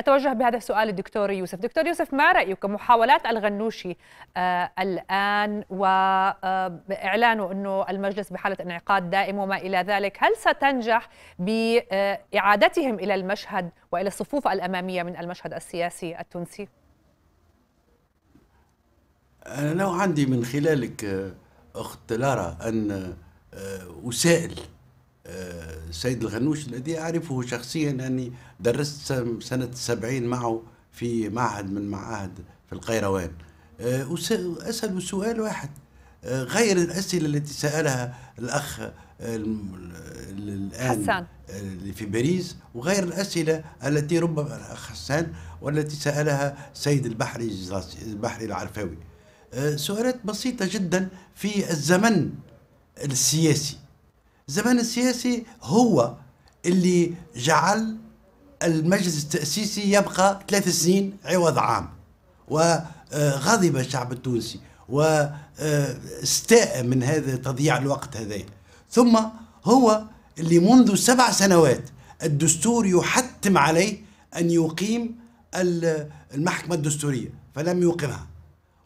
أتوجه بهذا السؤال للدكتور يوسف دكتور يوسف ما رأيك محاولات الغنوشي آه الآن وإعلانه آه أنه المجلس بحالة انعقاد دائم وما إلى ذلك هل ستنجح بإعادتهم إلى المشهد وإلى الصفوف الأمامية من المشهد السياسي التونسي؟ أنا لو عندي من خلالك أخت لارا أن أسائل السيد الغنوش الذي أعرفه شخصيا أني درست سنة السبعين معه في معهد من معاهد في القيروان. أسأل سؤال واحد. غير الأسئلة التي سألها الأخ الآن حسان. في باريس وغير الأسئلة التي ربما الأخ حسان والتي سألها سيد البحري البحري العرفاوي. سؤالات بسيطة جدا في الزمن السياسي. الزمن السياسي هو اللي جعل المجلس التأسيسي يبقى ثلاث سنين عوض عام. وغضب الشعب التونسي واستاء من هذا تضييع الوقت هذا. ثم هو اللي منذ سبع سنوات الدستور يحتم عليه أن يقيم المحكمة الدستورية فلم يقمها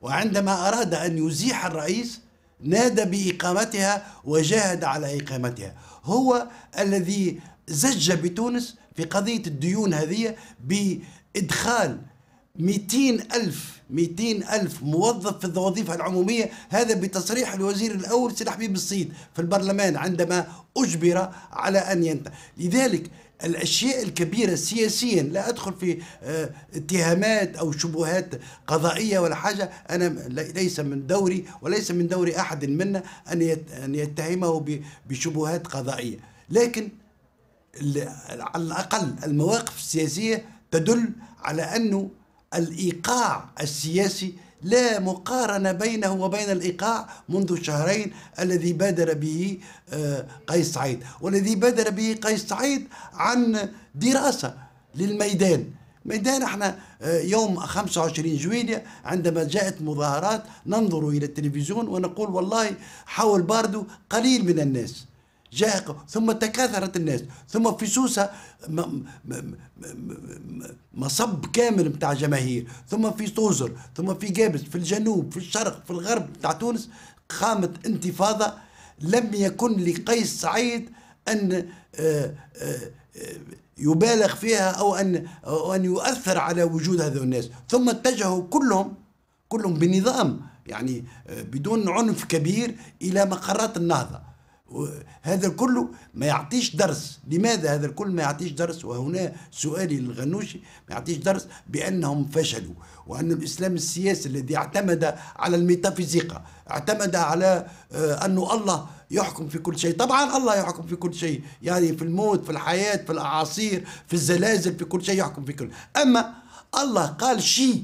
وعندما أراد أن يزيح الرئيس نادى بإقامتها وجاهد على إقامتها. هو الذي زج بتونس في قضية الديون هذه بإدخال 200 ألف 200 ألف موظف في الوظيفة العمومية. هذا بتصريح الوزير الأول سيد حبيب الصيد في البرلمان عندما أجبر على أن ينتهي. لذلك الأشياء الكبيرة سياسيا لا أدخل في اتهامات أو شبهات قضائية ولا حاجة. أنا ليس من دوري وليس من دوري أحد منا أن يتهمه بشبهات قضائية. لكن على الأقل المواقف السياسية تدل على أنه الإيقاع السياسي لا مقارنة بينه وبين الإيقاع منذ شهرين الذي بادر به قيس سعيد. والذي بادر به قيس سعيد عن دراسة للميدان. ميدان إحنا يوم 25 جويلية عندما جاءت مظاهرات ننظر إلى التلفزيون ونقول والله حول باردو قليل من الناس. جاء ثم تكاثرت الناس ثم في سوسة مصب كامل بتاع جماهير ثم في طوزر ثم في جابس في الجنوب في الشرق في الغرب بتاع تونس قامت انتفاضة لم يكن لقيس سعيد أن يبالغ فيها أو أن أو أن يؤثر على وجود هذول الناس. ثم اتجهوا كلهم كلهم بنظام يعني بدون عنف كبير إلى مقرات النهضة. هذا كله ما يعطيش درس. لماذا هذا الكل ما يعطيش درس؟ وهنا سؤالي للغنوشي ما يعطيش درس بأنهم فشلوا وأن الإسلام السياسي الذي اعتمد على الميتافيزيقا اعتمد على أنه الله يحكم في كل شيء. طبعا الله يحكم في كل شيء يعني في الموت في الحياة في الأعاصير في الزلازل في كل شيء يحكم في كل. أما الله قال شيء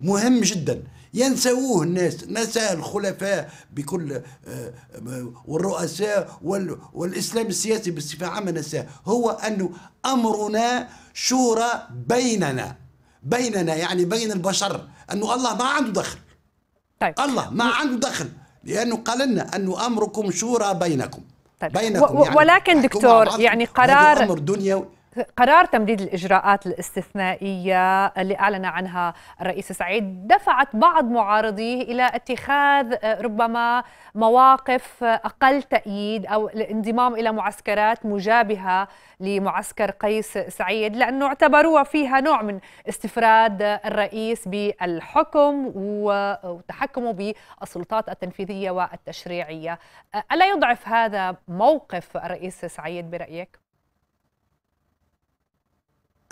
مهم جدا. ينسوه الناس نسى الخلفاء بكل والرؤساء والإسلام السياسي بصفة عامة نساه. هو أنه أمرنا شورى بيننا. بيننا يعني بين البشر. أنه الله ما عنده دخل. طيب. الله ما عنده دخل. لأنه قال لنا أنه أمركم شورى بينكم. طيب. بينكم يعني ولكن دكتور يعني قرار أمر دنيوي. قرار تمديد الإجراءات الاستثنائية اللي أعلن عنها الرئيس سعيد دفعت بعض معارضيه إلى اتخاذ ربما مواقف أقل تأييد أو الانضمام إلى معسكرات مجابهة لمعسكر قيس سعيد لأنه اعتبروها فيها نوع من استفراد الرئيس بالحكم وتحكمه بالسلطات التنفيذية والتشريعية ألا يضعف هذا موقف الرئيس سعيد برأيك؟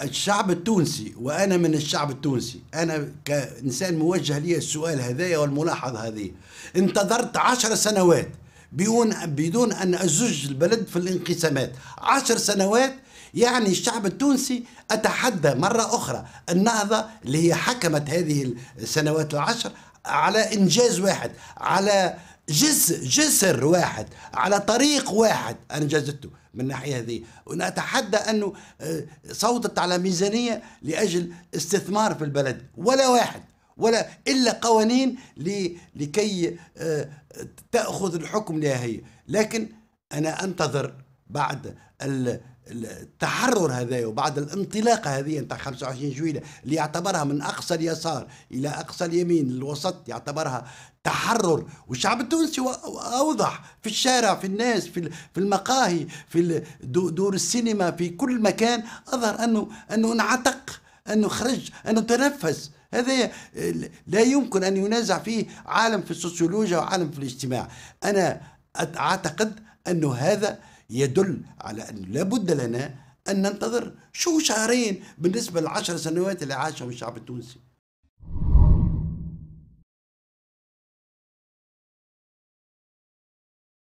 الشعب التونسي وأنا من الشعب التونسي. أنا كإنسان موجه لي السؤال هذايا والملاحظة هذه. انتظرت عشر سنوات بدون بدون أن أزج البلد في الانقسامات. عشر سنوات يعني الشعب التونسي أتحدى مرة أخرى النهضة اللي هي حكمت هذه السنوات العشر على إنجاز واحد على جس جسر واحد على طريق واحد. انجزته من الناحيه هذه. ونتحدى أنه صوتت على ميزانية لأجل استثمار في البلد. ولا واحد ولا إلا قوانين لكي تأخذ الحكم لها هي لكن أنا أنتظر بعد التحرر هذا وبعد الانطلاقة هذه نتاع 25 جويلة اللي يعتبرها من أقصى اليسار إلى أقصى اليمين الوسط يعتبرها تحرر. والشعب التونسي أوضح في الشارع في الناس في المقاهي في دور السينما في كل مكان أظهر أنه أنه انعتق أنه خرج أنه تنفس. هذا لا يمكن أن ينازع فيه عالم في السوسيولوجيا وعالم في الاجتماع. أنا أعتقد أنه هذا يدل على أنه لابد لنا أن ننتظر شو شهرين بالنسبة للعشر سنوات اللي عاشهم الشعب التونسي.